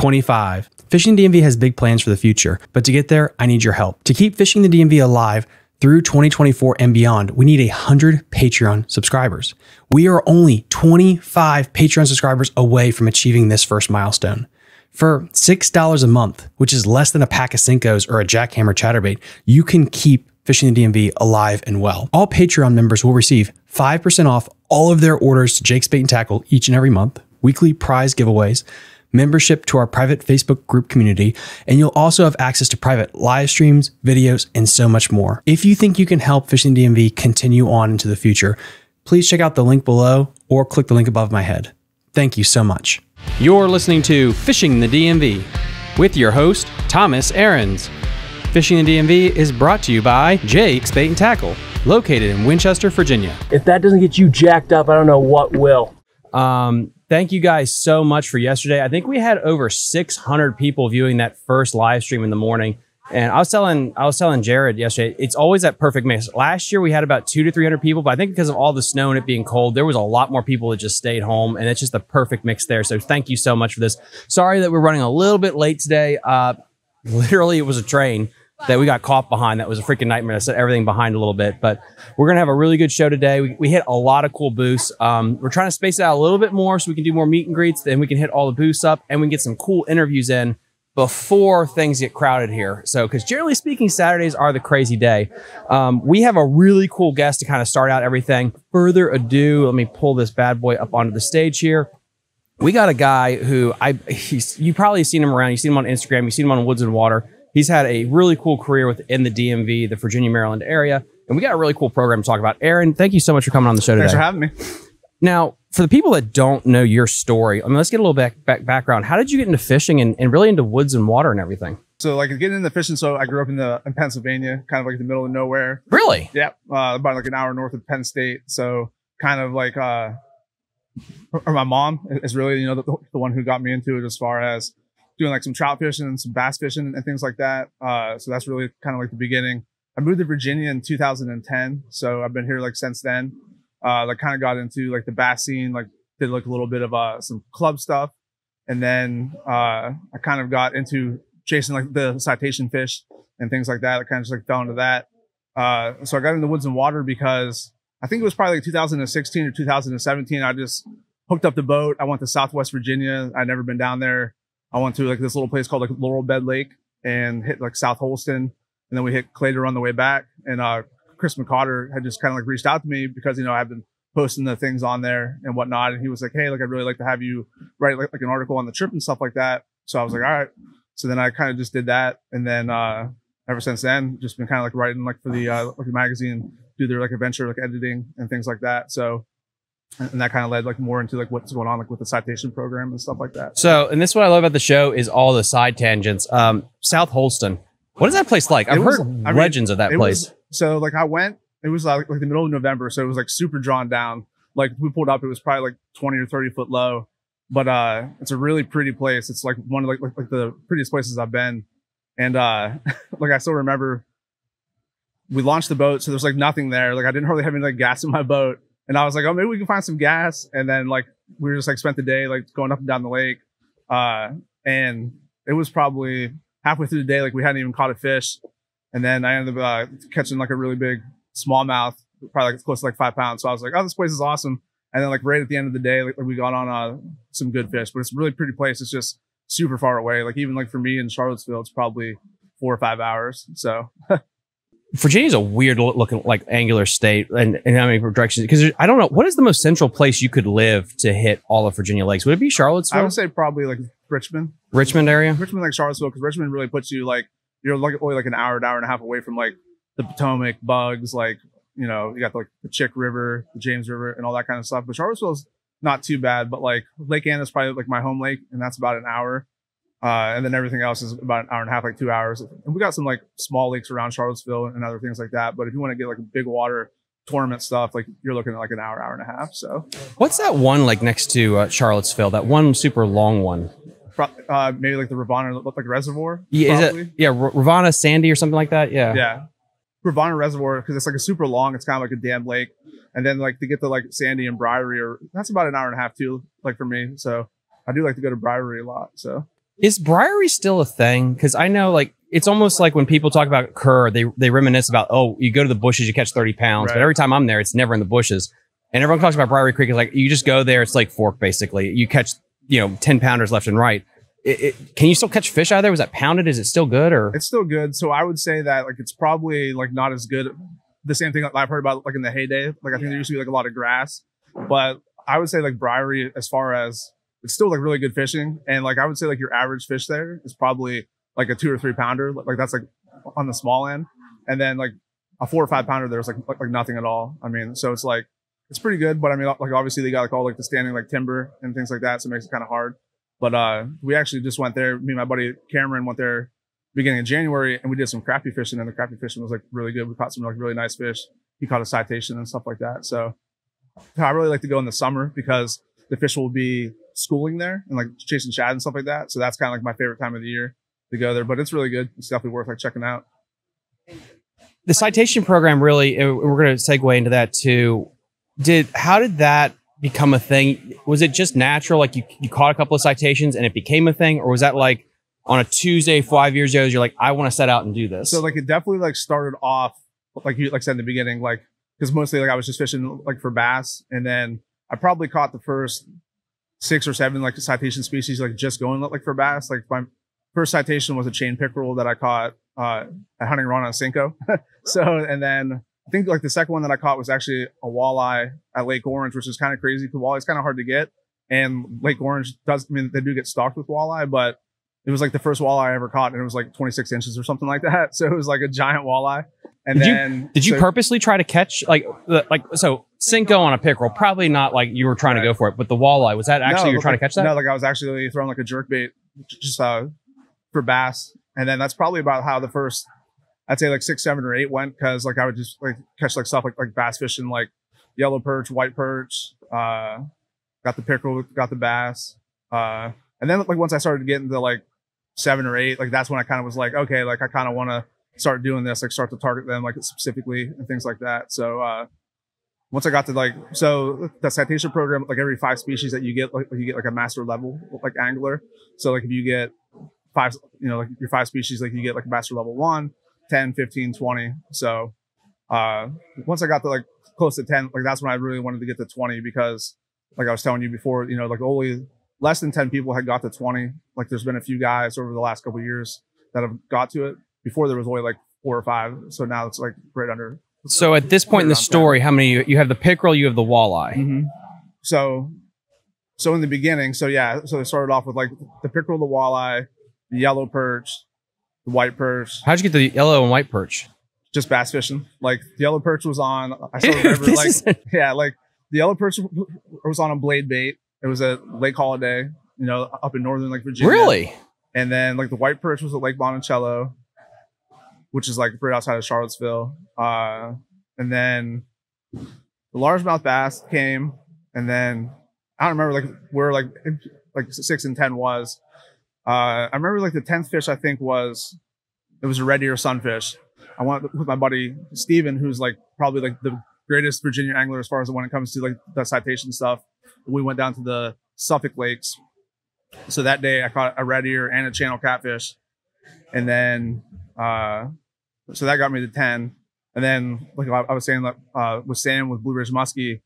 2025. Fishing DMV has big plans for the future, but to get there, I need your help. To keep fishing the DMV alive through 2024 and beyond, we need 100 Patreon subscribers. We are only 25 Patreon subscribers away from achieving this first milestone. For $6 a month, which is less than a pack of Senkos or a jackhammer chatterbait, you can keep fishing the DMV alive and well. All Patreon members will receive 5% off all of their orders to Jake's Bait and Tackle each and every month, weekly prize giveaways, membership to our private Facebook group community, and you'll also have access to private live streams, videos, and so much more. If you think you can help Fishing DMV continue on into the future, please check out the link below or click the link above my head. Thank you so much. You're listening to Fishing the DMV with your host, Thomas Arens. Fishing the DMV is brought to you by Jake's Bait and Tackle, located in Winchester, Virginia. If that doesn't get you jacked up, I don't know what will. Um, thank you guys so much for yesterday. I think we had over 600 people viewing that first live stream in the morning. And I was telling I was telling Jared yesterday, it's always that perfect mix. Last year we had about two to three hundred people, but I think because of all the snow and it being cold, there was a lot more people that just stayed home, and it's just the perfect mix there. So thank you so much for this. Sorry that we're running a little bit late today. Uh, literally, it was a train that we got caught behind. That was a freaking nightmare. I set everything behind a little bit, but we're gonna have a really good show today. We, we hit a lot of cool booths. Um, we're trying to space it out a little bit more so we can do more meet and greets. Then we can hit all the booths up, and we can get some cool interviews in before things get crowded here. So, because generally speaking, Saturdays are the crazy day. Um, we have a really cool guest to kind of start out everything. Further ado, let me pull this bad boy up onto the stage here. We got a guy who I you probably seen him around. You've seen him on Instagram. You've seen him on Woods and Water. He's had a really cool career within the DMV, the Virginia Maryland area, and we got a really cool program to talk about. Aaron, thank you so much for coming on the show today. Thanks for having me. Now, for the people that don't know your story, I mean, let's get a little back, back background. How did you get into fishing and, and really into woods and water and everything? So, like, getting into fishing. So, I grew up in the in Pennsylvania, kind of like the middle of nowhere. Really? Yeah, uh, about like an hour north of Penn State. So, kind of like, uh, or my mom is really, you know, the, the one who got me into it as far as doing like some trout fishing and some bass fishing and things like that. Uh, so that's really kind of like the beginning. I moved to Virginia in 2010, so I've been here like since then. Uh, like kind of got into like the bass scene, like did like a little bit of uh some club stuff, and then uh I kind of got into chasing like the citation fish and things like that. I kind of just like fell into that. Uh, so I got into woods and water because I think it was probably like 2016 or 2017. I just hooked up the boat. I went to Southwest Virginia. I'd never been down there. I went to like this little place called like Laurel Bed Lake and hit like South Holston. And then we hit Claytor on the way back. And, uh, Chris McCotter had just kind of like reached out to me because, you know, I've been posting the things on there and whatnot. And he was like, Hey, like, I'd really like to have you write like, like an article on the trip and stuff like that. So I was like, all right. So then I kind of just did that. And then, uh, ever since then, just been kind of like writing like for the, uh, like the magazine, do their like adventure, like editing and things like that. So, and that kind of led like more into like what's going on like with the citation program and stuff like that. So, and this is what I love about the show is all the side tangents. Um, South Holston. What is that place like? I've It was- heard I mean, legends of that place. was- so like I went, it was like, like the middle of November, so it was like super drawn down. Like we pulled up, it was probably like 20 or 30 foot low, but uh, it's a really pretty place. It's like one of like like, like the prettiest places I've been, and uh, like I still remember we launched the boat, so there's like nothing there. Like I didn't hardly have any like gas in my boat, and I was like, oh maybe we can find some gas, and then like we just like spent the day like going up and down the lake, uh, and it was probably halfway through the day like we hadn't even caught a fish. And then I ended up uh, catching like a really big smallmouth, probably like close to like five pounds. So I was like, oh, this place is awesome. And then like right at the end of the day, like we got on uh, some good fish, but it's a really pretty place. It's just super far away. Like even like for me in Charlottesville, it's probably four or five hours. So Virginia's a weird looking like angular state and, and how many directions because I don't know what is the most central place you could live to hit all of Virginia lakes. Would it be Charlottesville? I would say probably like Richmond, Richmond area? Richmond, like Charlottesville, because Richmond really puts you like, you're like only like an hour, an hour and a half away from like the Potomac, Bugs, like, you know, you got like the Chick River, the James River, and all that kind of stuff. But Charlottesville's not too bad, but like Lake Anna is probably like my home lake, and that's about an hour. Uh, and then everything else is about an hour and a half, like two hours. And we got some like small lakes around Charlottesville and other things like that. But if you want to get like big water tournament stuff, like you're looking at like an hour, hour and a half. So What's that one like next to uh, Charlottesville? That one super long one. pro- uh, maybe like the Rivanna, like reservoir. Yeah, is it yeah R- Rivanna Sandy or something like that? Yeah. Yeah. Rivanna Reservoir, because it's like a super long, it's kind of like a dam lake. And then like to get to like Sandy and Briery, or that's about an hour and a half too, like for me. So I do like to go to Briery a lot. So Is Briery still a thing? Because I know, like, it's almost like when people talk about cur, they they reminisce about, oh, you go to the bushes, you catch thirty pounds, Right. but every time I'm there, it's never in the bushes. And everyone talks about Briery Creek. It's like you just go there, it's like fork basically. You catch, you know, ten pounders left and right. It, it, can you still catch fish out of there? Was that pounded? Is it still good or? It's still good. So I would say that like it's probably like not as good. The same thing I've heard about like in the heyday. Like I think there used to be like a lot of grass, but I would say like Briery as far as it's still like really good fishing. And like I would say like your average fish there is probably like a two or three pounder. Like that's like on the small end. And then like a four or five pounder there's like like, like nothing at all. I mean, so it's like it's pretty good, but I mean like obviously they got like all like the standing like timber and things like that, so it makes it kind of hard. But uh we actually just went there. Me and my buddy Cameron went there beginning of January and we did some crappie fishing and the crappie fishing was like really good. We caught some like really nice fish. He caught a citation and stuff like that. So I really like to go in the summer because the fish will be schooling there and like chasing shad and stuff like that. So that's kind of like my favorite time of the year to go there. But it's really good. It's definitely worth like checking out. the citation program really uh, we're going to segue into that too did how did that become a thing was it just natural like you, you caught a couple of citations and it became a thing or was that like on a tuesday five years ago you're like i want to set out and do this So like it definitely like started off like you like said in the beginning, like because mostly like I was just fishing like for bass, and then I probably caught the first six or seven like citation species like just going like for bass. Like my first citation was a chain pickerel that I caught uh, at hunting run on Senko. so and then I think like the second one that I caught was actually a walleye at Lake Orange, which is kind of crazy because walleye's kind of hard to get, and Lake Orange does. I mean they do get stocked with walleye, but it was like the first walleye I ever caught, and it was like 26 inches or something like that. So it was like a giant walleye. And Did you- then did you so- purposely try to catch like the- like so senko on a pickerel. Probably not like you were trying to go for it but the walleye was that actually No, you were trying like- to catch that? No, like I was actually throwing like a jerk bait just uh, for bass, and then that's probably about how the first, I'd say like six, seven, or eight went because like I would just like catch like stuff like like bass fishing, like yellow perch, white perch, uh, got the pickerel, got the bass, uh, and then like once I started getting to like seven or eight, like that's when I kind of was like, okay, like I kind of want to start doing this, like start to target them like specifically and things like that. So uh once I got to like so the citation program, like every five species that you get, like you get like a master level like angler. So like if you get five, you know, like your five species, like you get like a master level one, 10, 15, 20. So uh once I got to like close to 10, like that's when I really wanted to get to 20 because like I was telling you before, you know, like only less than 10 people had got to 20. Like there's been a few guys over the last couple years that have got to it. Before there was only like four or five. So now it's like right under so at this point in the story how many you, you have the pickerel you have the walleye hmm So, so in the beginning, so yeah, so they started off with like the pickerel, the walleye, the yellow perch, the white perch, how'd you get the yellow and white perch just bass fishing. Like the yellow perch was on. I still remember, like is- yeah, like the yellow perch was on a blade bait. It was a Lake Holiday, you know, up in northern like Virginia. really And then like the white perch was at Lake Monticello, which is like right outside of Charlottesville. Uh, and then the largemouth bass came, and then I don't remember like where like like six and ten was. Uh, I remember like the tenth fish I think was it was a red ear sunfish. I went with my buddy Steven, who's like probably like the greatest Virginia angler as far as when it comes to like the citation stuff. We went down to the Suffolk Lakes. So that day I caught a red ear and a channel catfish. And then uh so that got me to 10. And then like I I was saying that uh with Sam with Blue Ridge Muskie,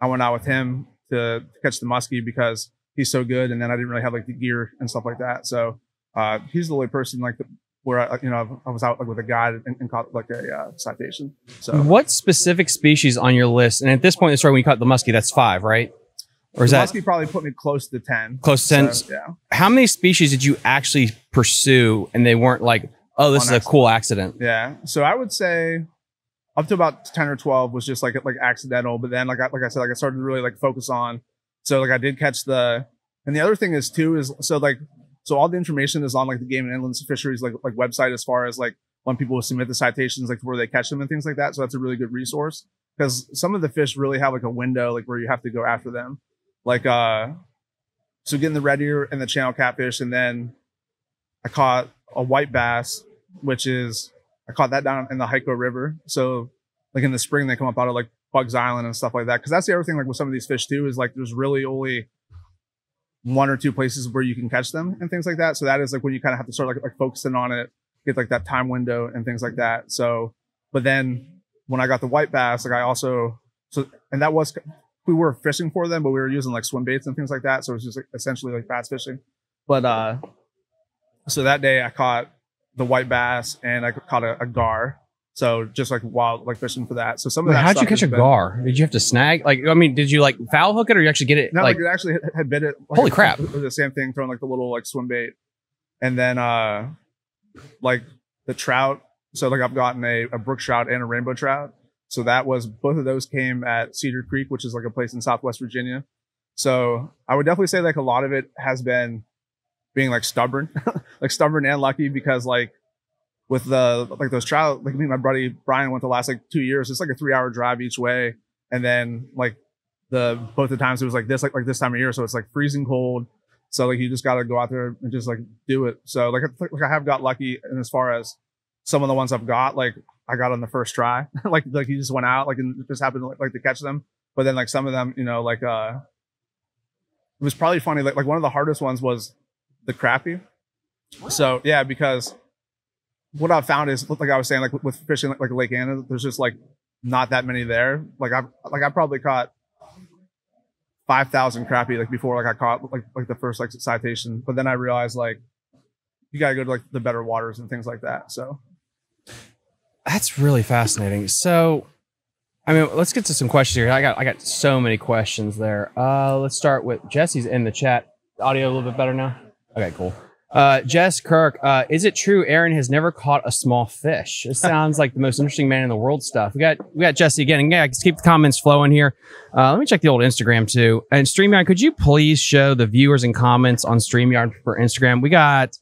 I went out with him to catch the muskie because he's so good and then I didn't really have like the gear and stuff like that. So uh he's the only person like where I you know I was out like with a guide and, and caught like a uh, citation. So What specific species on your list? And at this point in the story, when you caught the muskie, that's five, right? Or is the that muskie probably put me close to 10. close to 10? So, yeah. How many species did you actually pursue and they weren't like, oh, this is a cool accident? Yeah. So I would say up to about 10 or 12 was just like like accidental. But then like I, like I said, like I started to really like focus on. So like I did catch the and the other thing is too is so like so all the information is on like the game and inland fisheries like like website as far as like when people submit the citations like where they catch them and things like that. So that's a really good resource because some of the fish really have like a window like where you have to go after them. Like uh so getting the red ear and the channel catfish and then I caught a white bass, which is I caught that down in the Hyco River. So like in the spring they come up out of like Bugs Island and stuff like that. Cause that's the other thing like with some of these fish too is like there's really only one or two places where you can catch them and things like that. So that is like when you kind of have to start like, like focusing on it, get like that time window and things like that. So, but then when I got the white bass, like I also, so, and that was, we were fishing for them, but we were using like swim baits and things like that. So it was just like essentially like bass fishing. But, uh, so that day I caught the white bass and I caught a, a gar. So just like wild, like fishing for that. So some of Wait, that. how'd you catch a been- gar? Did you have to snag? Like, I mean, did you like foul hook it or you actually get it? No, like, like, it actually had- had bit it. Like, Holy crap. it was The same thing, throwing like the little like swim bait, and then uh, like the trout. So like I've gotten a, a brook trout and a rainbow trout. So that was both of those came at Cedar Creek, which is like a place in Southwest Virginia. So I would definitely say like a lot of it has been being like stubborn, like stubborn and lucky because like with the like those trout, like me and my buddy Brian went the last like two years. It's like a three hour drive each way, and then like the both the times it was like this like like this time of year, so it's like freezing cold. So like you just got to go out there and just like do it. So like I- like I have got lucky, and as far as some of the ones I've got, like I got on the first try, like like you just went out, like and just happened like, like to catch them. But then like some of them, you know, like uh, it was probably funny. Like like one of the hardest ones was the crappie. So yeah, because what I've found is like I was saying, like with fishing like, like Lake Anna, there's just like not that many there. Like I like I probably caught five thousand crappie like before like I caught like like the first like citation. But then I realized like you gotta go to like the better waters and things like that. So That's really fascinating. So, I mean, let's get to some questions here. I got I got so many questions there. Uh, let's start with Jesse's in the chat. Audio a little bit better now. Okay, cool. Uh, Jess Kirk, uh, is it true Aaron has never caught a small fish? It sounds like the most interesting man in the world stuff. We got we got Jesse again, and yeah, let's keep the comments flowing here. Uh, let me check the old Instagram too. And Streamyard, could you please show the viewers and comments on Streamyard for Instagram? We got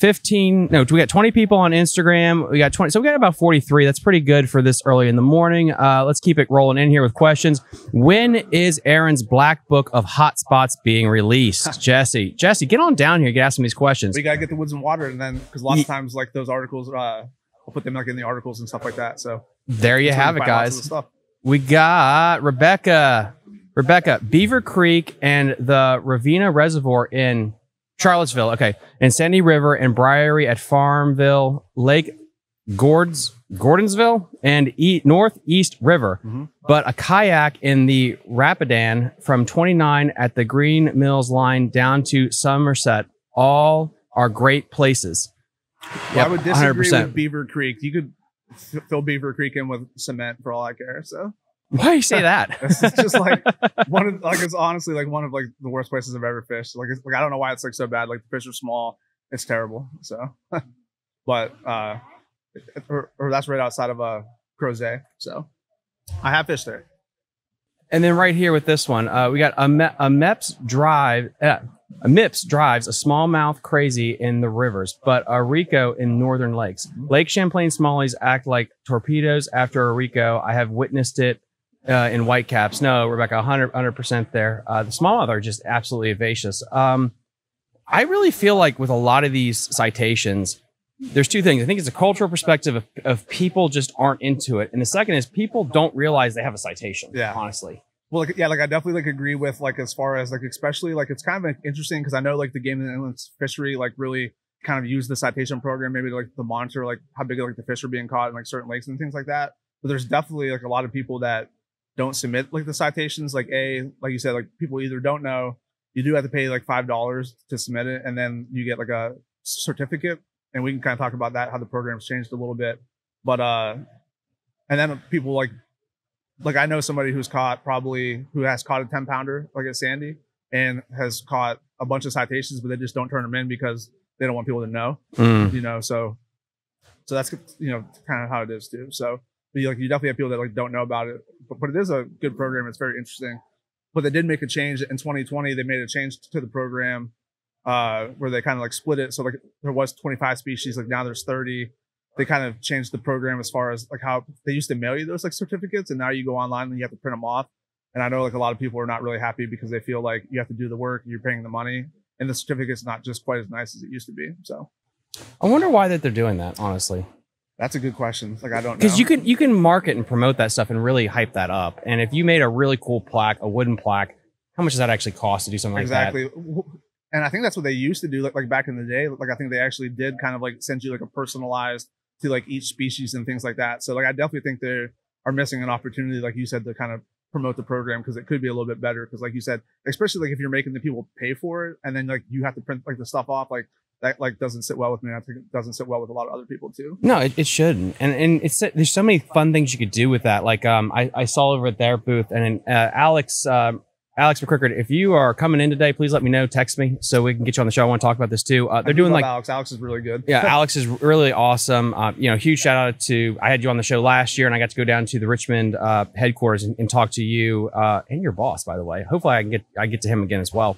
15 no we got 20 people on instagram. We got 20 so we got about 43 that's pretty good for this early in the morning. Uh, let's keep it rolling in here with questions. When is aaron's black book of hotspots being released? Jesse jesse get on down here get asking these questions. We gotta get the woods and water, and then because lots of times like those articles, uh, I'll put them like in the articles and stuff like that. So. There you have it can find lots of guys. we got rebecca rebecca beaver creek and the rivanna reservoir in charlottesville okay and sandy river and briery at farmville lake Gord's Gordonsville and e- Northeast River, Mhm. but a kayak in the Rapidan from 29 at the Green Mills line down to Somerset. All are great places. Yep, I would disagree 100%. with Beaver Creek. You could fill Beaver Creek in with cement for all I care. So Why do you say that? It's just like one of like it's honestly like one of like the worst places I've ever fished. Like it's like I don't know why it's like so bad. Like the fish are small. It's terrible. So, but uh, or, or that's right outside of uh Crozet. So I have fished there. And then right here with this one, uh, we got a, Me- a Mepps drive. Uh, a Mepps drives a smallmouth crazy in the rivers, but a Rico in northern lakes. Lake Champlain smallies act like torpedoes after a Rico. I have witnessed it uh, in whitecaps. No, Rebecca, 100 percent there. Uh, the smallmouth are just absolutely vivacious. Um, I really feel like with a lot of these citations, there's two things. I think it's a cultural perspective of, of people just aren't into it, and the second is people don't realize they have a citation. Yeah. honestly. Well, like, yeah, like I definitely like agree with like as far as like especially like it's kind of interesting because I know like the game and inland fishery like really kind of use the citation program maybe to, like to monitor like how big like the fish are being caught in like certain lakes and things like that. But there's definitely like a lot of people that don't submit like the citations. Like a like you said, like people either don't know you do have to pay like five dollars to submit it, and then you get like a certificate. And we can kind of talk about that how the program's changed a little bit. But uh, and then people like like I know somebody who's caught probably who has caught a 10 pounder like at Sandy and has caught a bunch of citations, but they just don't turn them in because they don't want people to know, Mm. you know. So, so that's you know kind of how it is too. So, but you, like you definitely have people that like don't know about it, but, but it is a good program. It's very interesting. But they did make a change in 2020. They made a change to the program uh, where they kind of like split it. So like there was 25 species, like now there's 30 they kind of changed the program as far as like how they used to mail you those like certificates and now you go online and you have to print them off and i know like a lot of people are not really happy because they feel like you have to do the work you're paying the money and the certificate's not just quite as nice as it used to be so I wonder why that they're doing that. Honestly, that's a good question like i don't know because you can you can market and promote that stuff and really hype that up. And if you made a really cool plaque, a wooden plaque, how much does that actually cost to do something like that? exactly. And I think that's what they used to do, like like back in the day. Like I think they actually did kind of like send you like a personalized to like each species and things like that. So like I definitely think they are missing an opportunity, like you said, to kind of promote the program because it could be a little bit better. Because like you said, especially like if you're making the people pay for it and then like you have to print like the stuff off, like that like doesn't sit well with me. I think it doesn't sit well with a lot of other people too. No, it, it shouldn't. And and it's there's so many fun things you could do with that. Like um, I, I saw over at their booth, and uh, Alex um, Alex McCrickard, if you are coming in today, please let me know. Text me so we can get you on the show. I want to talk about this too. Uh, they're do doing like Alex. Alex is really good. yeah, Alex is really awesome. Uh, you know, huge shout out to I had you on the show last year, and I got to go down to the Richmond uh, headquarters and, and talk to you uh, and your boss, by the way. Hopefully, I can get I get to him again as well.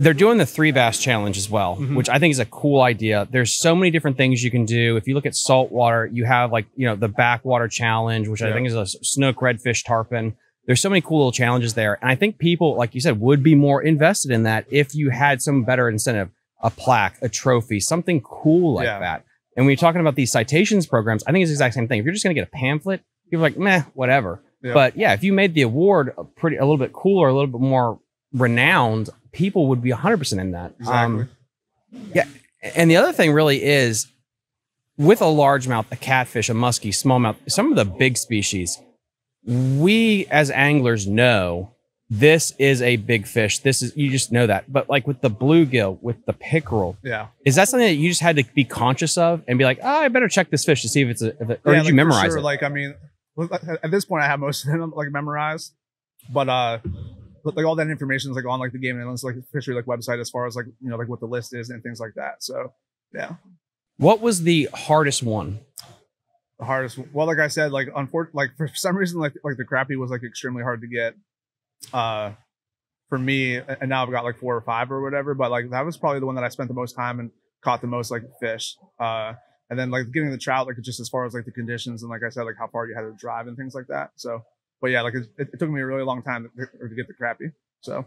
They're doing the three bass challenge as well, Mhm. which I think is a cool idea. There's so many different things you can do. If you look at saltwater, you have like you know the backwater challenge, which I think is a snook, redfish, tarpon. There's so many cool little challenges there, and I think people, like you said, would be more invested in that if you had some better incentive, a plaque, a trophy, something cool like Yeah. that. And when you're talking about these citations programs, I think it's the exact same thing. If you're just going to get a pamphlet, you're like, meh, whatever. Yeah. But yeah, if you made the award a pretty a little bit cooler, a little bit more renowned, people would be 100% in that. Exactly. Um, and the other thing really is with a largemouth, a catfish, a muskie, smallmouth, some of the big species, we as anglers know this is a big fish. This is you just know that. But like with the bluegill, with the pickerel, yeah. is that something that you just had to be conscious of and be like, oh, I better check this fish to see if it's a, if it, or Yeah, did you like, for memorize sure, it? Like, I mean, at this point, I have most of them like memorized, but uh, but, like all that information is like on like the game and it's like fishery like website as far as like you know like what the list is and things like that. So yeah, what was the hardest one? the hardest. Well, like I said, like unfortunately, like for some reason, like like the crappie was like extremely hard to get. Uh, for me, and now I've got like four or five or whatever. But like that was probably the one that I spent the most time and caught the most like fish. Uh, and then like getting the trout, like just as far as like the conditions and like I said, like how far you had to drive and things like that. So, but yeah, like it, it, took me a really long time to, to get the crappie. So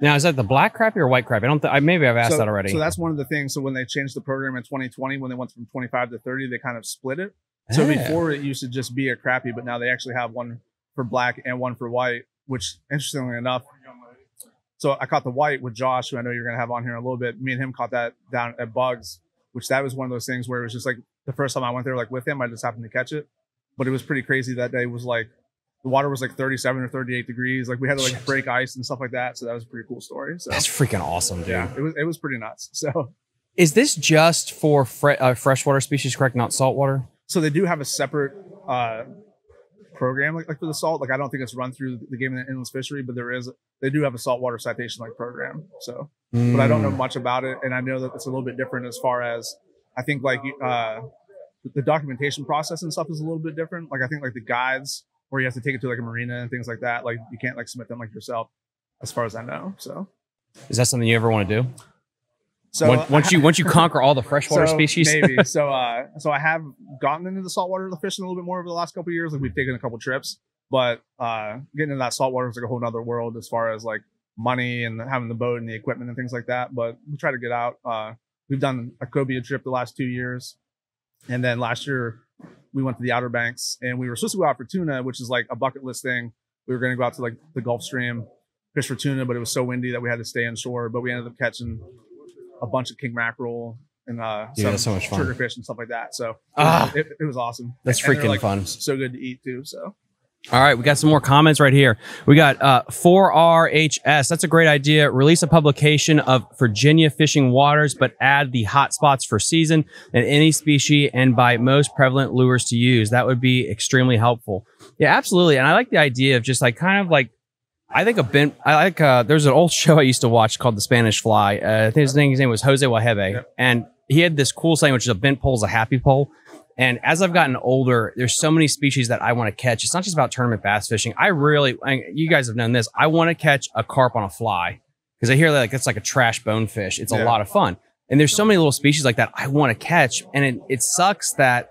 Now is that the black crappie or white crappie? I don't. Th- I maybe I've asked so, that already. So that's one of the things. So when they changed the program in 2020, when they went from 25 to 30, they kind of split it. So Yeah. before it used to just be a crappie, but now they actually have one for black and one for white, which interestingly enough. So I caught the white with Josh, who I know you're gonna have on here in a little bit. Me and him caught that down at Bugs, which that was one of those things where it was just like the first time I went there like with him, I just happened to catch it. But it was pretty crazy that day. It was like the water was like 37 or 38 degrees. Like we had to like Shit. break ice and stuff like that. So that was a pretty cool story. So That's freaking awesome, dude. yeah, it was it was pretty nuts. So Is this just for fre- uh, freshwater species, correct? Not saltwater. so they do have a separate uh program like, like for the salt like i don't think it's run through the game and inland fishery but there is they do have a saltwater citation like program so but i don't know Mm. much about it and i know that it's a little bit different as far as i think like uh the documentation process and stuff is a little bit different like i think like the guides where you have to take it to like a marina and things like that like you can't like submit them like yourself as far as i know so Is that something you ever want to do? so once, once you once you conquer all the freshwater So, species, maybe. So, uh, so I have gotten into the saltwater of the fishing a little bit more over the last couple of years. Like we've taken a couple trips, but uh, getting into that saltwater is like a whole other world as far as like money and having the boat and the equipment and things like that. But we try to get out. Uh, we've done a cobia trip the last two years, and then last year we went to the Outer Banks and we were supposed to go out for tuna, which is like a bucket list thing. We were going to go out to like the Gulf Stream, fish for tuna, but it was so windy that we had to stay inshore. But we ended up catching a bunch of king mackerel and uh, Dude, that's so much fun. triggerfish and stuff like that. So Ah. it, it was awesome. That's And freaking like, fun. So good to eat too. So All right, we got some more comments right here. We got uh, 4RHS. That's a great idea. Release a publication of Virginia fishing waters, but add the hot spots for season and any species and by most prevalent lures to use. That would be extremely helpful. Yeah, absolutely. And I like the idea of just like kind of like, I think a bent, I like, uh, there's an old show I used to watch called The Spanish Fly. Uh, I think his name, his name was Jose Wejebe. And he had this cool saying, which is a bent pole is a happy pole. And as I've gotten older, there's so many species that I want to catch. It's not just about tournament bass fishing. I really, I, you guys have known this. I want to catch a carp on a fly because I hear that like it's like a trash bonefish. It's a lot of fun. And there's so many little species like that I want to catch. And it, it sucks that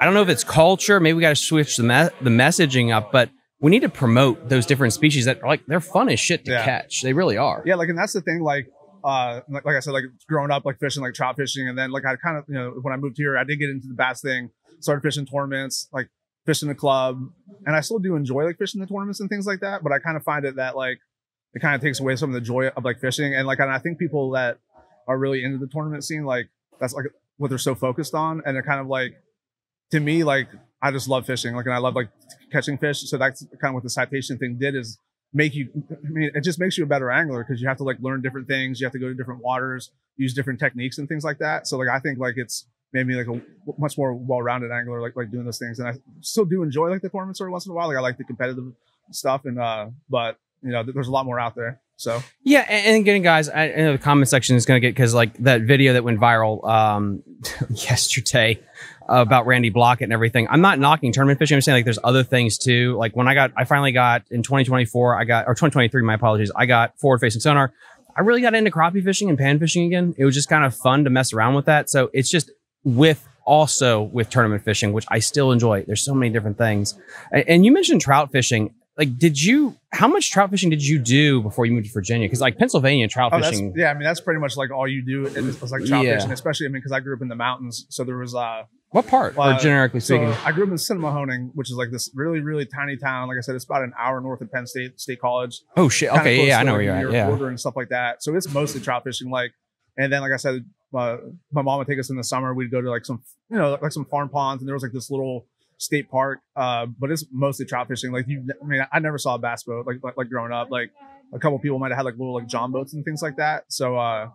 I don't know if it's culture. Maybe we got to switch the me- the messaging up, but we need to promote those different species that are like they're fun as shit to Yeah. catch. They really are. yeah, like and that's the thing. Like uh, like, like I said, like growing up like fishing like trout fishing, and then like I kind of you know when I moved here, I did get into the bass thing. Started fishing tournaments, like fishing the club, and I still do enjoy like fishing the tournaments and things like that. But I kind of find it that like it kind of takes away some of the joy of like fishing. And like, and I think people that are really into the tournament scene, like that's like what they're so focused on. And they're kind of like, to me, like I just love fishing. Like, and I love like catching fish. So that's kind of what the citation thing did is make you, I mean, it just makes you a better angler because you have to like learn different things. You have to go to different waters, use different techniques and things like that. So like, I think like it's made me like a much more well-rounded angler, like, like doing those things. And I still do enjoy like the tournaments every once in a while. Like I like the competitive stuff and, uh, but you know, there's a lot more out there. So yeah, and, again, guys, I, I know the comment section is going to get because like that video that went viral um, yesterday about Randy Blaukat and everything. I'm not knocking tournament fishing. I'm saying like there's other things too. Like when I got, I finally got in 2024, I got or 2023. My apologies. I got forward facing sonar. I really got into crappie fishing and pan fishing again. It was just kind of fun to mess around with that. So it's just with also with tournament fishing, which I still enjoy. There's so many different things. And you mentioned trout fishing like did you how much trout fishing did you do before you moved to virginia? Because like pennsylvania trout oh, fishing yeah i mean that's pretty much like all you do is like trout yeah. fishing especially i mean because i grew up in the mountains so there was uh what part uh, or generically speaking? So i grew up in Sinnemahoning, which is like this really really tiny town. Like i said it's about an hour north of penn state state college. Oh shit. Okay yeah i know where you're at. Yeah. Border and stuff like that. So it's mostly trout fishing like and then like i said uh, my mom would take us in the summer. We'd go to like some you know like some farm ponds and there was like this little state park, uh, but it's mostly trout fishing. Like you, I mean, I never saw a bass boat like like, like growing up. Like a couple people might have had like little like John boats and things like that. So, uh,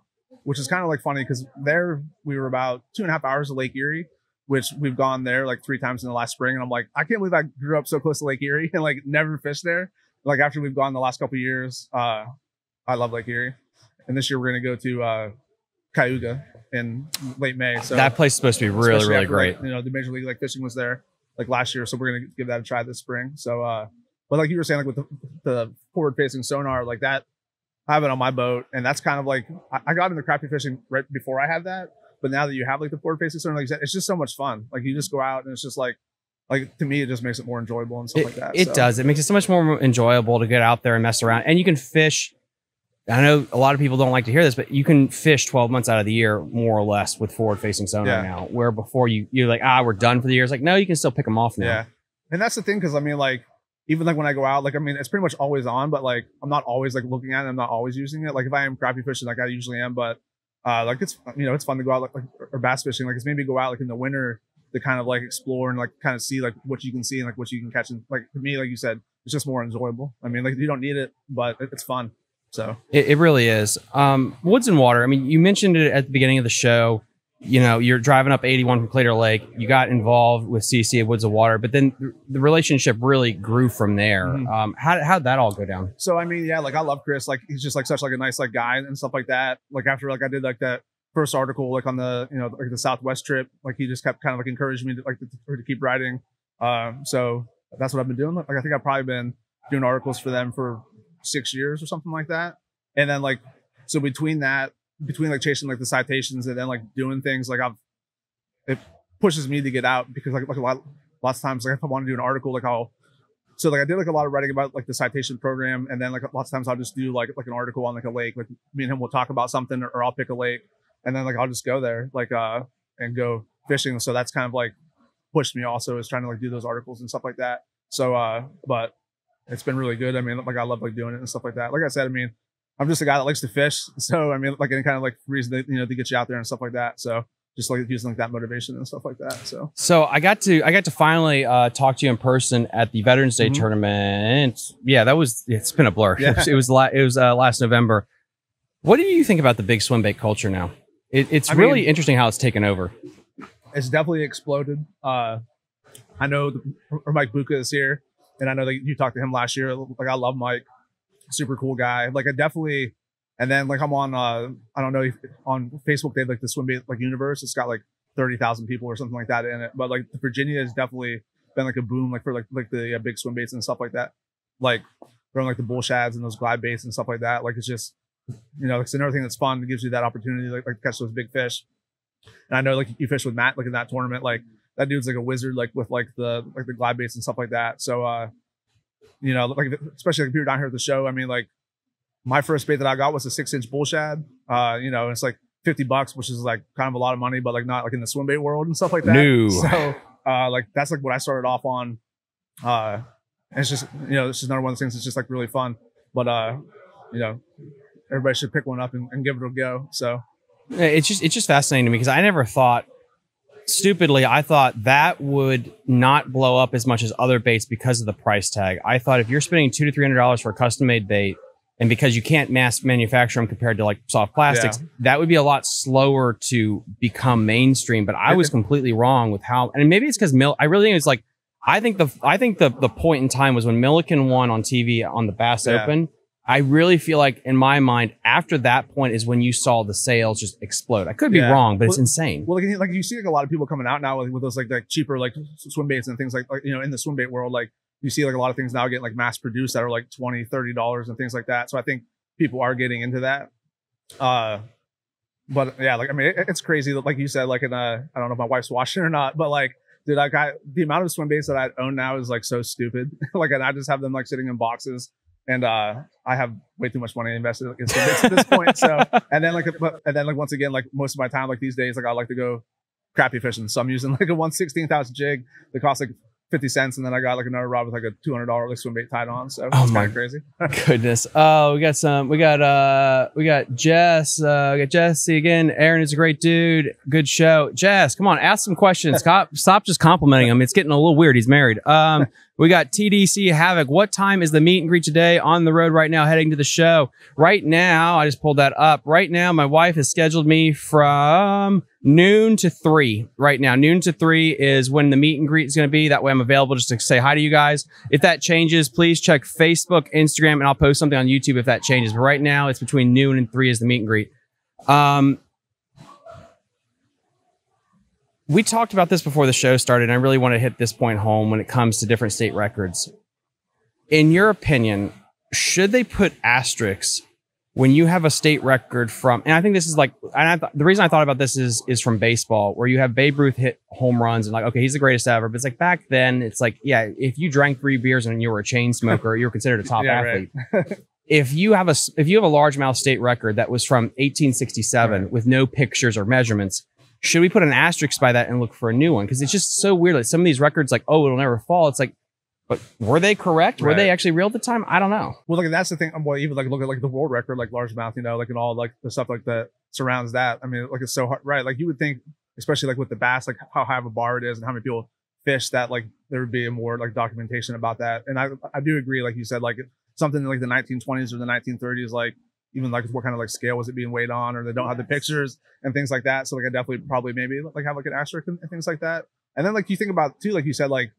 which is kind of like funny because there we were about two and a half hours of Lake Erie, which we've gone there like three times in the last spring, and I'm like, I can't believe I grew up so close to Lake Erie and like never fished there. Like after we've gone the last couple years, uh, I love Lake Erie, and this year we're gonna go to uh, Cayuga in late May. So that place is supposed to be really, really great. Like, you know, the Major League like fishing was there like last year. So we're gonna give that a try this spring. So, uh, but like you were saying, like with the, the forward facing sonar, like that, I have it on my boat, and that's kind of like I, I got into crappie fishing right before I had that. But now that you have like the forward facing sonar, like said, it's just so much fun. Like you just go out and it's just like like to me it just makes it more enjoyable and stuff it, like that it so. does it makes it so much more enjoyable to get out there and mess around and you can fish I know a lot of people don't like to hear this, but you can fish 12 months out of the year, more or less, with forward facing sonar yeah. now. Where before you, you're like, ah, we're done for the year. It's like, no, you can still pick them off now. Yeah. And that's the thing. Cause I mean, like, even like when I go out, like, I mean, it's pretty much always on, but like, I'm not always like looking at it. I'm not always using it. Like, if I am crappie fishing, like I usually am, but, uh, like it's, you know, it's fun to go out, like, like or bass fishing. Like, it's maybe go out like in the winter to kind of like explore and like kind of see like what you can see and like what you can catch. And like, for me, like you said, it's just more enjoyable. I mean, like, you don't need it, but it's fun. So it, it really is. Um, woods and water. I mean, you mentioned it at the beginning of the show. You know, you're driving up 81 from Claytor Lake. You got involved with CC of Woods of Water, but then the relationship really grew from there. Mm-hmm. Um, how how'd that all go down? So I mean, yeah, like I love Chris. Like he's just like such like a nice like guy and stuff like that. Like after like I did like that first article like on the you know like the Southwest trip, like he just kept kind of like encouraging me to like to, to keep writing. Um, so that's what I've been doing. Like I think I've probably been doing articles for them for six years or something like that. And then like, so between that, between like chasing like the citations and then like doing things like I've, it pushes me to get out because like, like a lot, lots of times, like if I want to do an article, like I'll, so like I did like a lot of writing about like the citation program. And then like lots of times I'll just do like, like an article on like a lake, like me and him will talk about something or, or I'll pick a lake and then like I'll just go there like, uh, and go fishing. So that's kind of like pushed me also is trying to like do those articles and stuff like that. So, uh, but it's been really good. I mean, like I love like doing it and stuff like that. Like I said, I mean, I'm just a guy that likes to fish. So I mean, like any kind of like reason that you know to get you out there and stuff like that. So just like using like that motivation and stuff like that. So so I got to I got to finally uh, talk to you in person at the Veterans Day mm-hmm. tournament. Yeah, that was it's been a blur. Yeah. it was la- it was uh, last November. What do you think about the big swim bait culture now? It, it's I really mean, interesting how it's taken over. It's definitely exploded. Uh, I know the, Mike Bucca is here, and I know that you talked to him last year. Like I love Mike super cool guy. Like I definitely, and then like I'm on, uh, I don't know if on Facebook they have like the swim bait like universe. It's got like 30,000 people or something like that in it. But like Virginia has definitely been like a boom, like for like, like the uh, big swim baits and stuff like that. Like throwing like the bull shads and those glide baits and stuff like that. Like it's just, you know, it's another thing that's fun. It gives you that opportunity like, like catch those big fish. And I know like you fish with Matt, like in that tournament, like that dude's like a wizard, like with like the, like the glide baits and stuff like that. So, uh, you know, like especially like people down here at the show. I mean, like my first bait that I got was a six inch bull shad. Uh, you know, it's like 50 bucks, which is like kind of a lot of money, but like not like in the swim bait world and stuff like that. No. So, uh, like that's like what I started off on. Uh, it's just, you know, it's just another one of those things that's just like really fun. But, uh, you know, everybody should pick one up and, and give it a go. So it's just it's just fascinating to me because I never thought stupidly I thought that would not blow up as much as other baits because of the price tag. I thought if you're spending two to three hundred dollars for a custom made bait, and because you can't mass manufacture them compared to like soft plastics, Yeah. that would be a lot slower to become mainstream. But I was completely wrong with how, and maybe it's because Mill. I really think it's like I think the I think the the point in time was when Milliken won on TV on the Bass Yeah. Open. I really feel like in my mind, after that point is when you saw the sales just explode. I could be Yeah. wrong, but it's insane. Well, like, like you see like a lot of people coming out now with, with those like like cheaper like swim baits and things like, like you know in the swim bait world like you see like a lot of things now getting like mass produced that are like 20 30 dollars and things like that so i think people are getting into that uh but yeah like i mean it, it's crazy that, like you said like in uh i don't know if my wife's watching or not but like dude i got the amount of swim baits that i own now is like so stupid like and i just have them like sitting in boxes and uh i have way too much money invested in baits at this point so and then like and then like once again like most of my time like these days like i like to go crappy fishing so i'm using like a one sixteen thousand jig that costs like 50 cents and then i got like another rod with like a $200 like swim bait tied on so Oh it's my kind of crazy Goodness. Oh, we got some. We got uh, we got Jess. Uh, we got Jesse again. Aaron is a great dude. Good show. Jess, come on, ask some questions. Stop, stop just complimenting him. It's getting a little weird. He's married. Um, we got TDC Havoc. What time is the meet and greet today? On the road right now, heading to the show. Right now, I just pulled that up. Right now, my wife has scheduled me from noon to three. Right now, noon to three is when the meet and greet is going to be. That way, I'm available just to say hi to you guys. If that changes, please check Facebook, Instagram, and I'll post something on YouTube if that changes. But right now, it's between noon and three is the meet and greet. Um, we talked about this before the show started, and I really want to hit this point home when it comes to different state records. In your opinion, should they put asterisks when you have a state record from? And I think this is like, and I th- the reason I thought about this is is from baseball, where you have Babe Ruth hit home runs and like, okay, he's the greatest ever. But it's like back then, it's like, yeah, if you drank three beers and you were a chain smoker, you were considered a top Yeah, right. athlete. if you have a if you have a largemouth state record that was from 1867 Right. with no pictures or measurements, should we put an asterisk by that and look for a new one? Because it's just so weird. Like some of these records, like oh, it'll never fall. It's like, but were they correct? Were they actually real at the time? I don't know. Well, like that's the thing. Well, even like look at like the world record, like largemouth, you know, like and all like the stuff like that surrounds that. I mean, like it's so hard, right? Like you would think, especially like with the bass, like how high of a bar it is and how many people fish that, like there would be a more like documentation about that. And I I do agree, like you said, like something in like the 1920s or the 1930s, like even like what kind of like scale was it being weighed on, or they don't have the pictures and things like that. So like I definitely probably maybe like have like an asterisk and, and things like that. And then like you think about too, like you said, like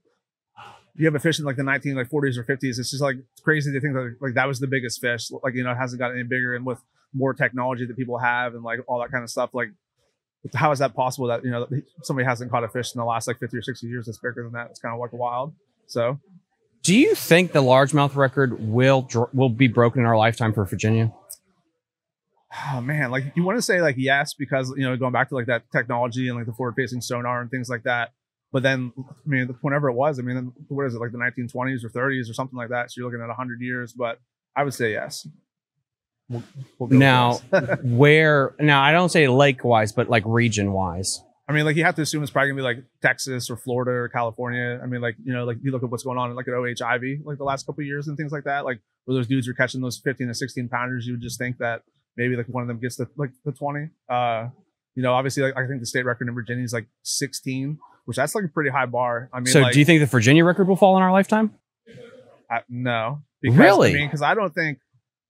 you have a fish in like the 19 like 40s or 50s it's just like it's crazy to think that like that was the biggest fish like you know it hasn't gotten any bigger and with more technology that people have and like all that kind of stuff like how is that possible that you know somebody hasn't caught a fish in the last like 50 or 60 years that's bigger than that it's kind of like wild so Do you think the largemouth record will dr- will be broken in our lifetime for Virginia? Oh man like you want to say like yes because you know going back to like that technology and like the forward facing sonar and things like that but then i mean whenever it was i mean what is it like the 1920s or 30s or something like that so you're looking at 100 years but i would say yes We'll- we'll Now, yes. where now I don't say lake wise, but like region wise. I mean, like you have to assume it's probably gonna be like Texas or Florida or California. I mean, like you know, like you look at what's going on like at OH Ivy, like the last couple of years and things like that. Like where those dudes are catching those 15 to 16 pounders, you would just think that maybe like one of them gets the like the 20. Uh, you know, obviously, like I think the state record in Virginia is like 16, which that's like a pretty high bar. I mean, so like, do you think the Virginia record will fall in our lifetime? I, no, because, Really? I mean, because I don't think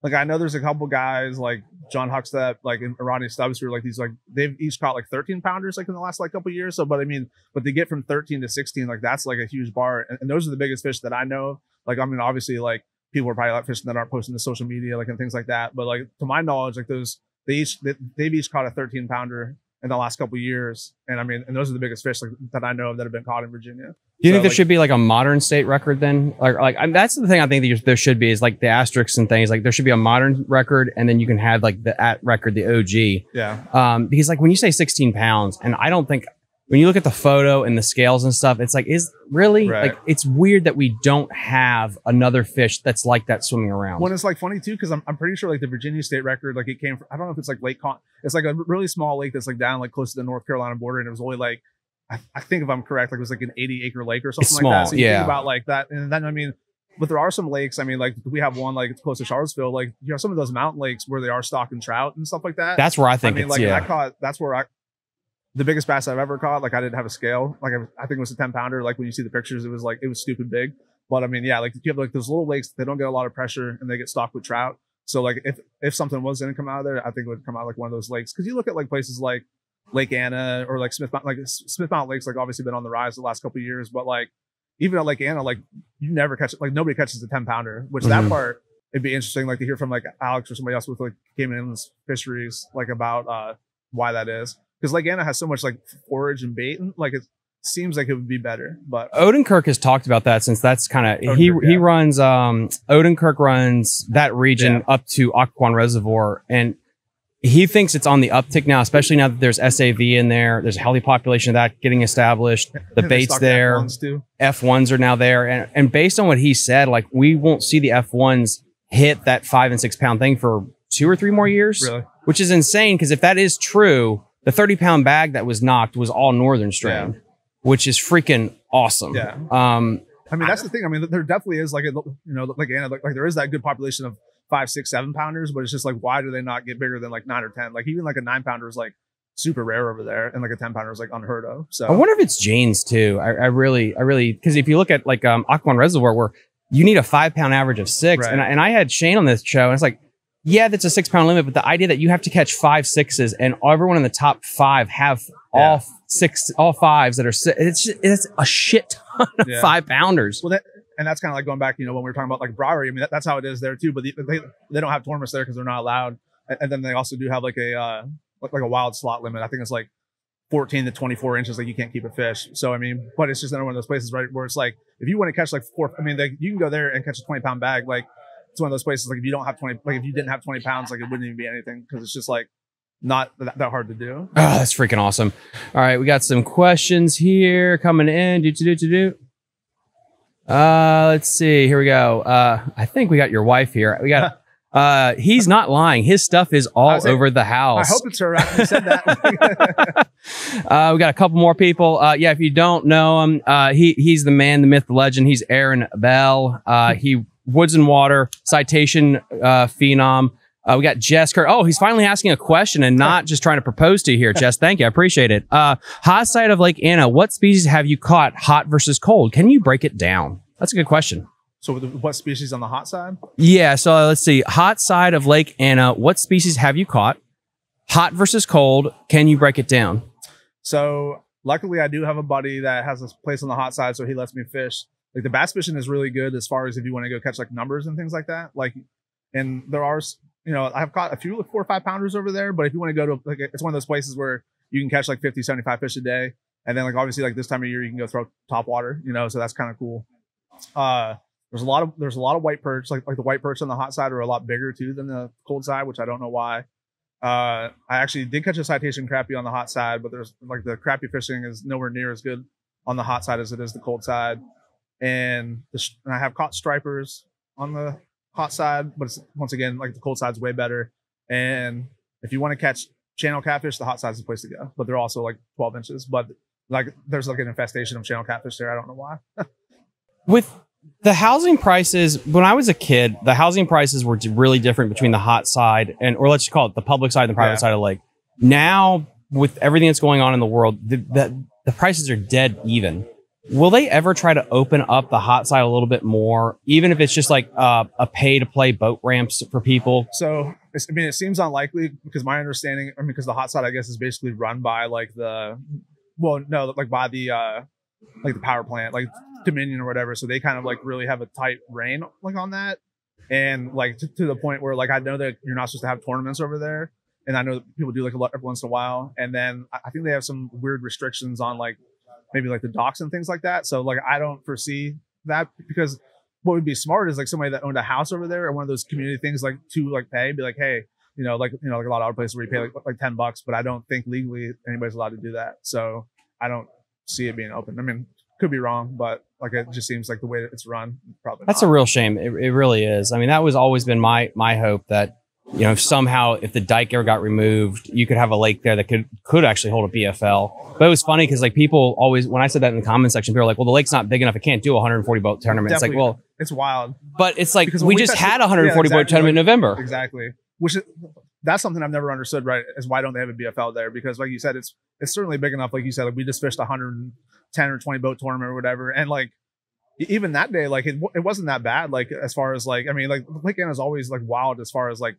like I know there's a couple guys like John Huckstep, like and Rodney Stubbs, who are like these like they've each caught like 13 pounders like in the last like couple years. So, but I mean, but they get from 13 to 16, like that's like a huge bar, and, and those are the biggest fish that I know. Like I mean, obviously, like people are probably like fishing that aren't posting to social media, like and things like that. But like to my knowledge, like those they each they, they've each caught a 13 pounder in the last couple years, and I mean, and those are the biggest fish like, that I know of that have been caught in Virginia. Do you So, think there like- should be like a modern state record then? Like, like I that's the thing I think that there should be is like the asterisks and things. Like there should be a modern record, and then you can have like the at record, the OG. Yeah, Um, because like when you say 16 pounds, and I don't think when you look at the photo and the scales and stuff, it's like is really Right. like it's weird that we don't have another fish that's like that swimming around. When it's like funny too, because I'm, I'm pretty sure like the Virginia state record, like it came from, I don't know if it's like Lake Con, it's like a really small lake that's like down like close to the North Carolina border. And it was only like, I, I think if I'm correct, like it was like an 80 acre lake or something It's like small, that. So you yeah. think about like that. And then, I mean, but there are some lakes. I mean, like we have one like it's close to Charlottesville. Like you have some of those mountain lakes where they are stocking trout and stuff like that. That's where I I think mean, it's like yeah. I caught. That's where I. The biggest bass I've ever caught. Like I didn't have a scale. Like I, I think it was a ten pounder. Like when you see the pictures, it was like it was stupid big. But I mean, yeah, like you have like those little lakes. They don't get a lot of pressure and they get stocked with trout. So like if if something was going to come out of there, I think it would come out like one of those lakes. Because you look at like places like Lake Anna or like Smith Mount, like Smith Mountain Lake's like obviously been on the rise the last couple of years, but like even at Lake Anna, like you never catch it. Like nobody catches a ten pounder. Which Mhm. that part it'd be interesting, like to hear from like Alex or somebody else with like Game and Inland Fisheries, like about uh why that is. Because Lake Anna has so much like forage and bait, and like it seems like it would be better. But Odenkirk has talked about that since that's kind of he Odenkirk, he runs um Odenkirk runs that region Yeah. up to Occoquan Reservoir and he thinks it's on the uptick now, especially now that there's SAV in there. There's a healthy population of that getting established. The bait's there. F1s too. F1s are now there. And, and based on what he said, like we won't see the F1s hit that five and six pound thing for two or three more years, Really? which is insane. Cause if that is true, the 30 pound bag that was knocked was all Northern strain, which is freaking awesome. Yeah. Um, I mean, that's the thing. I mean, there definitely is like a, you know, like Anna, like, like there is that good population of five, six, seven pounders, but it's just like, why do they not get bigger than like nine or 10? Like even like a nine pounder is like super rare over there. And like a 10 pounder is like unheard of. So I wonder if it's Jane's too. I, I really, I really, because if you look at like um, Occoquan Reservoir, where you need a five pound average of six, Right. and, I, and I had Shane on this show, and it's like, yeah, that's a six pound limit, but the idea that you have to catch five sixes and everyone in the top five have all six, all fives that are si- it's just, it's a shit ton of Yeah. five pounders. Well, that, and that's kind of like going back, you know, when we were talking about like Briery. I mean, that, that's how it is there too. But the, they they don't have tournaments there because they're not allowed. And, and then they also do have like a uh like, a wild slot limit. I think it's like 14 to 24 inches. Like you can't keep a fish. So I mean, but it's just another one of those places, right, where it's like if you want to catch like four, I mean, like you can go there and catch a 20 pound bag. Like it's one of those places. Like if you don't have 20, like if you didn't have 20 pounds, like it wouldn't even be anything because it's just like not that, that hard to do. Oh, that's freaking awesome. All right, we got some questions here coming in. Do, do, do, do, do. Uh, let's see. Here we go. Uh, I think we got your wife here. We got. Uh, he's not lying. His stuff is all like, over the house. I hope it's her you said that. uh, we got a couple more people. Uh, yeah, if you don't know him, uh, he he's the man, the myth, the legend. He's Aaron Ball. Uh, he Woods and Water citation uh, phenom. Uh, we got Jess Kerr. Oh, he's finally asking a question and not just trying to propose to you here, Jess. Thank you. I appreciate it. Uh, hot side of Lake Anna. What species have you caught hot versus cold? Can you break it down? That's a good question. so what species on the hot side? Yeah. So uh, let's see. Hot side of Lake Anna. What species have you caught? Hot versus cold. Can you break it down? So luckily, I do have a buddy that has a place on the hot side, so he lets me fish. Like the bass fishing is really good as far as if you want to go catch like numbers and things like that. Like, and there are, you know, I've caught a few like four or five pounders over there, but if you want to go to like, it's one of those places where you can catch like 50, 75 fish a day. And then like obviously like this time of year you can go throw top water, you know, so that's kind of cool. Uh, there's a lot of there's a lot of white perch, like like the white perch on the hot side are a lot bigger too than the cold side, which I don't know why. Uh, I actually did catch a citation crappie on the hot side, but there's like the crappie fishing is nowhere near as good on the hot side as it is the cold side. And, the, and I have caught stripers on the hot side, but it's once again like the cold side's way better. And if you want to catch channel catfish, the hot side's the place to go. But they're also like 12 inches. But like there's like an infestation of channel catfish there. I don't know why. with the housing prices when i was a kid the housing prices were really different between the hot side and or let's just call it the public side and the private Yeah. side of the lake now with everything that's going on in the world the, the, the prices are dead even will they ever try to open up the hot side a little bit more even if it's just like uh, a pay to play boat ramps for people? So I mean, it seems unlikely because my understanding, I mean, because the hot side, I guess, is basically run by like the, well, no, like by the, uh like the power plant, like Dominion or whatever. So they kind of like really have a tight rein like on that, and like to, to the point where like I know that you're not supposed to have tournaments over there, and I know that people do like a lot every once in a while, and then I I think they have some weird restrictions on like maybe like the docks and things like that. So like I don't foresee that because what would be smart is like somebody that owned a house over there or one of those community things like to like pay, be like, hey, you know, like you know, like a lot of other places where you pay like like ten bucks, but I don't think legally anybody's allowed to do that. So I don't see it being open. I mean, could be wrong, but like it just seems like the way that it's run, probably. That's a real shame. It, it really is. I mean, that was always been my my hope that you know, if somehow if the dike ever got removed, you could have a lake there that could could actually hold a BFL. But it was funny because like people always when I said that in the comment section, people were like, "Well, the lake's not big enough; it can't do a 140 boat tournament." It's like, well, It's wild. but it's like Because we we just had a 140 yeah, boat exactly, tournament in November. Exactly. Which is, that's something I've never understood. Right? Is why don't they have a BFL there? Because like you said, it's it's certainly big enough. Like you said, like we just fished a 110 or 20 boat tournament or whatever, and like even that day, like it, it wasn't that bad. Like as far as like I mean, like Lake Anna's always like wild as far as like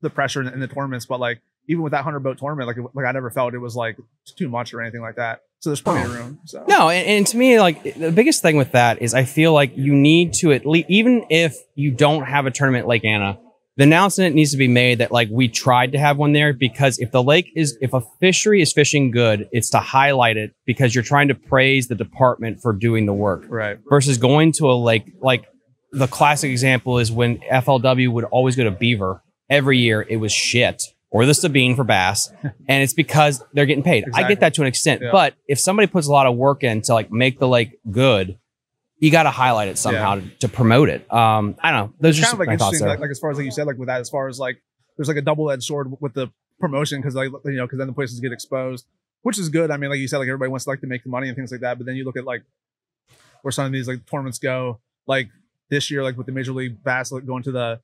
the pressure in, in the tournaments, but like even with that 100 boat tournament, like like I never felt it was like too much or anything like that. So there's plenty of room. So No, and, and to me, like the biggest thing with that is I feel like you need to at least, even if you don't have a tournament at Lake Anna, the announcement needs to be made that like we tried to have one there because if the lake is, if a fishery is fishing good, it's to highlight it because you're trying to praise the department for doing the work right. versus going to a lake like the classic example is when FLW would always go to Beaver every year. It was shit or the Sabine for bass, and it's because they're getting paid. I get that to an extent, Yeah. but if somebody puts a lot of work in to like make the lake good, you got to highlight it somehow to, to promote it. Um, I don't know. Those are kind just of like my thoughts interesting, like, like as far as like you said, like with that, as far as like there's like a double edged sword with the promotion because like you know because then the places get exposed, which is good. I mean, like you said, like everybody wants to like to make the money and things like that, but then you look at like where some of these like tournaments go, like this year, like with the Major League Bass like, going to the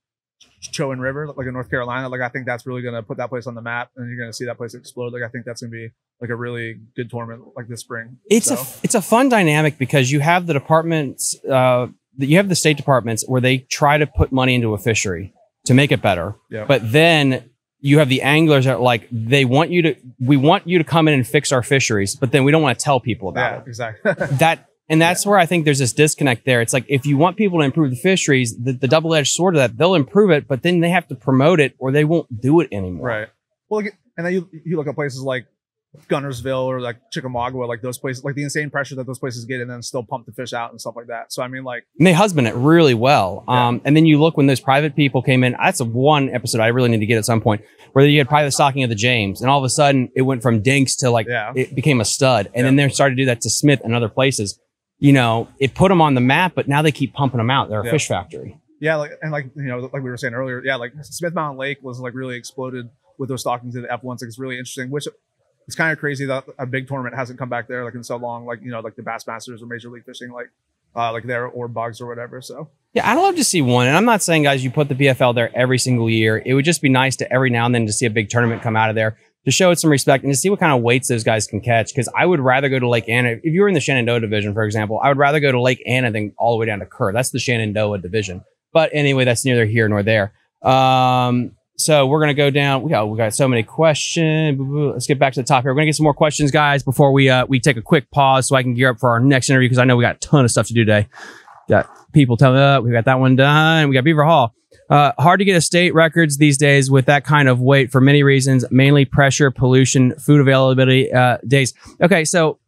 Chowan River, like in North Carolina, like I think that's really gonna put that place on the map, and you're gonna see that place explode. Like I think that's gonna be like a really good tournament like this spring. it's So, a it's a fun dynamic because you have the departments uh you have the state departments where they try to put money into a fishery to make it better Yeah. but then you have the anglers that are like they want you to we want you to come in and fix our fisheries but then we don't want to tell people about yeah, exactly. that and that's where i think there's this disconnect there it's like if you want people to improve the fisheries the, the double-edged sword of that they'll improve it but then they have to promote it or they won't do it anymore Right. Well, like, and then you you look at places like Guntersville or like Chickamauga, like those places, like the insane pressure that those places get, and then still pump the fish out and stuff like that. So I mean, like, and they husband it really well. Yeah. Um, and then you look when those private people came in. That's a one episode I really need to get at some point where you had private stocking of the James, and all of a sudden it went from dinks to like Yeah. it became a stud, and then they started to do that to Smith and other places. You know, it put them on the map, but now they keep pumping them out. They're a Yeah. fish factory. yeah, like and like you know, like we were saying earlier, yeah, like Smith Mountain Lake was like really exploded with those stockings in the F ones. Like it's really interesting, which it's kind of crazy that a big tournament hasn't come back there like in so long. Like you know, like the Bassmasters or Major League Fishing, like uh, like there or Bugs or whatever. So Yeah, I'd love to see one. And I'm not saying, guys, you put the BFL there every single year. It would just be nice to every now and then to see a big tournament come out of there to show it some respect and to see what kind of weights those guys can catch. Because I would rather go to Lake Anna. If you were in the Shenandoah division, for example, I would rather go to Lake Anna than all the way down to Kerr. That's the Shenandoah division. But anyway, that's neither here nor there. Um, so we're gonna go down. We got we got so many questions. Let's get back to the top here. We're gonna get some more questions, guys, before we uh we take a quick pause so I can gear up for our next interview because I know we got a ton of stuff to do today. Got people telling me, uh, we got that one done. We got Beaver Hall. Uh, hard to get a state records these days with that kind of weight for many reasons, mainly pressure, pollution, food availability, uh, days. Okay, so,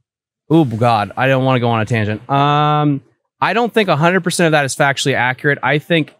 oh God, I don't want to go on a tangent. Um, I don't think 100% of that is factually accurate. I think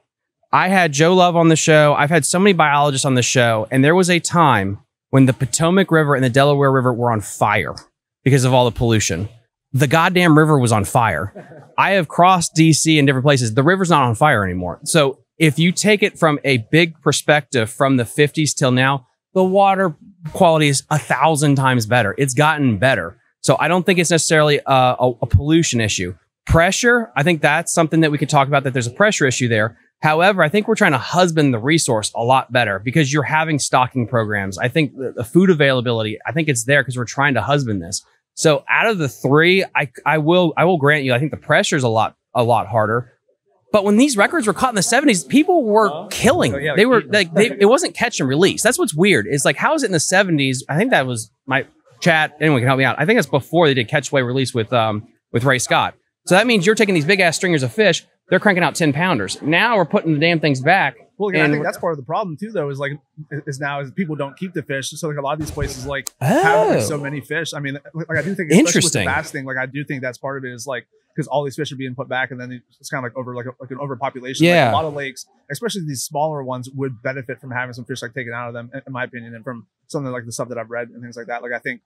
I had Joe Love on the show. I've had so many biologists on the show, and there was a time when the Potomac River and the Delaware River were on fire because of all the pollution. The goddamn river was on fire. I have crossed DC and different places. The river's not on fire anymore. So if you take it from a big perspective from the 50s till now, the water quality is a thousand times better. It's gotten better. So I don't think it's necessarily a, a, a pollution issue. Pressure, I think that's something that we could talk about that there's a pressure issue there. However, I think we're trying to husband the resource a lot better because you're having stocking programs. I think the, the food availability, I think it's there because we're trying to husband this. So out of the three, I, I will I will grant you, I think the pressure is a lot a lot harder. But when these records were caught in the 70s, people were killing. Oh, yeah, they were like they, it wasn't catch and release. That's what's weird. It's like how is it in the 70s? I think that was my chat. Anyone can help me out. I think that's before they did catch away release with um with Ray Scott. So that means you're taking these big ass stringers of fish. They're cranking out 10 pounders. Now we're putting the damn things back. Well, again, I think that's part of the problem too, though. Is like is now is people don't keep the fish, so like a lot of these places like Oh. have like, so many fish. I mean, like I do think Interesting. with the bass thing, like I do think that's part of it is like because all these fish are being put back, and then it's kind of like over like a, like an overpopulation. Yeah. like, a lot of lakes, especially these smaller ones, would benefit from having some fish like taken out of them, in- my opinion, and from something like the stuff that I've read and things like that. Like I think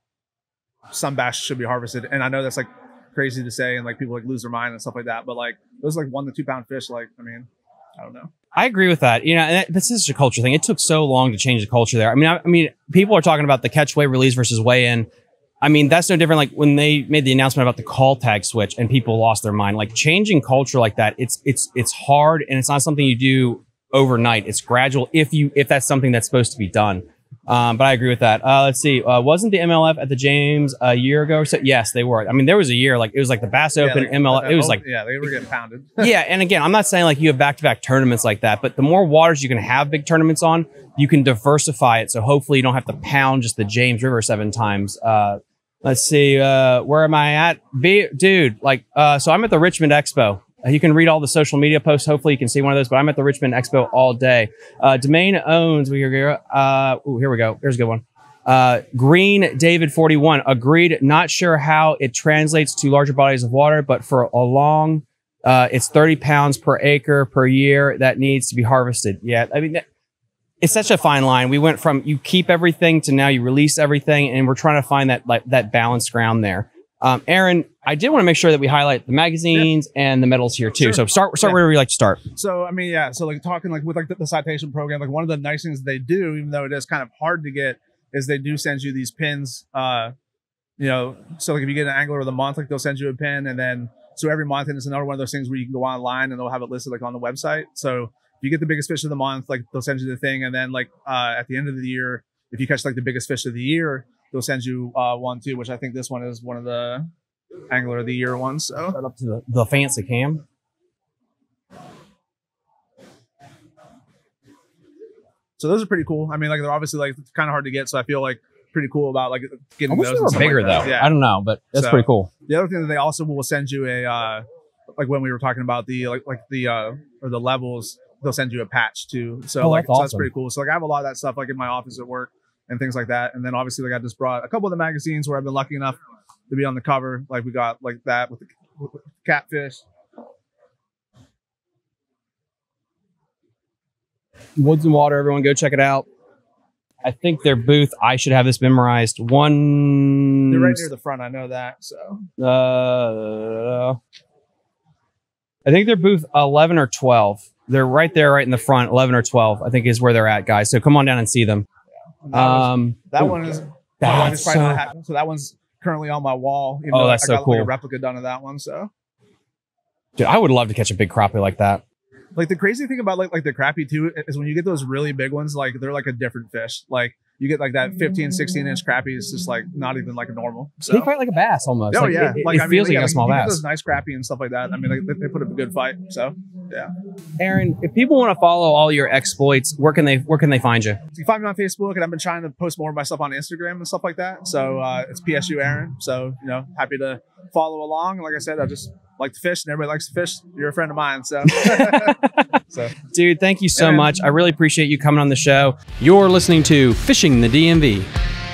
some bass should be harvested, and I know that's like crazy to say, and like people like lose their mind and stuff like that. But like those like one to two pound fish, like I mean, I don't know. I agree with that. You know, and that, this is a culture thing. It took so long to change the culture there. I mean, I, I mean, people are talking about the catch weigh, release versus weigh in. I mean, that's no different. Like when they made the announcement about the call tag switch and people lost their mind. Like changing culture like that, it's it's it's hard and it's not something you do overnight. It's gradual if you if that's something that's supposed to be done. Um, but I agree with that. Uh, let's see. Uh, wasn't the MLF at the James a year ago or so? Yes, they were. I mean, there was a year like it was like the Bass Open like, MLF. It was like yeah, they were getting pounded. yeah, and again, I'm not saying like you have back to back tournaments like that, but the more waters you can have big tournaments on, you can diversify it. So hopefully you don't have to pound just the James River seven times. Uh, let's see, uh, where am I at? Be, dude, like, uh, so I'm at the Richmond Expo. You can read all the social media posts. Hopefully, you can see one of those. But I'm at the Richmond Expo all day. Uh, Domain owns. We here. Uh, ooh, here we go. Here's a good one. Uh, Green David 41 agreed. Not sure how it translates to larger bodies of water, but for a long, uh, it's 30 pounds per acre per year that needs to be harvested. Yeah, I mean, it's such a fine line. We went from you keep everything to now you release everything, and we're trying to find that like that balanced ground there. Um, Aaron, I did want to make sure that we highlight the magazines and the medals here too. Sure. So start start Yeah. where we like to start. So I mean, yeah. So like talking like with like the, the citation program, like one of the nice things they do, even though it is kind of hard to get, is they do send you these pins. Uh, you know, so like if you get an angler of the month, like they'll send you a pin, and then so every month, and it's another one of those things where you can go online and they'll have it listed like on the website. So if you get the biggest fish of the month, like they'll send you the thing, and then like uh, at the end of the year, if you catch like the biggest fish of the year, they'll send you uh, one too. Which I think this one is one of the angler of the year ones. So Start up to the, the fancy cam. So those are pretty cool. I mean, like they're obviously like kind of hard to get, so I feel like pretty cool about like I getting wish those. they were bigger like though. Yeah. I don't know, but that's So- pretty cool. The other thing that they also will send you a uh like when we were talking about the like like the uh or the levels, they'll send you a patch too. So Oh, like that's so that's awesome. pretty cool. So like I have a lot of that stuff like in my office at work and things like that. And then obviously like I just brought a couple of the magazines where I've been lucky enough to be on the cover. Like we got like that with the, with the catfish. Woods and Water, everyone go check it out. I think their booth, I should have this memorized. One. They're right near the front. I know that. So Uh, I think they're booth 11 or 12. They're right there, right in the front. 11 or 12, I think, is where they're at, guys. So come on down and see them. that, was- Um, that ooh, one is that one is probably so- not happening. So that one's currently on my wall. even Oh, that's I so got like cool. a replica done of that one. So dude, I would love to catch a big crappie like that. like the crazy thing about like like the crappie too is when you get those really big ones like they're like a different fish like you get like that 15 16 inch crappie It's just like not even like a normal so They fight like a bass almost. oh Like, yeah it, it- like it I mean, feels yeah, like a small bass. those nice crappie and stuff like that i mean like, they, they put up a good fight so yeah. Aaron, if people want to follow all your exploits, where can they where can they find you? you can find me on facebook and i've been trying to post more of my stuff on instagram and stuff like that so uh it's psu aaron so you know happy to follow along and like i said i just like to fish and everybody likes to fish you're a friend of mine so so Dude, thank you so Yeah, much. I really appreciate you coming on the show. You're listening to Fishing the DMV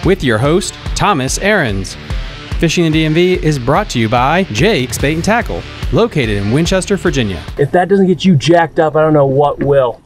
with your host, Thomas Arens. Fishing the DMV is brought to you by Jake's Bait and Tackle, located in Winchester, Virginia. If that doesn't get you jacked up, I don't know what will.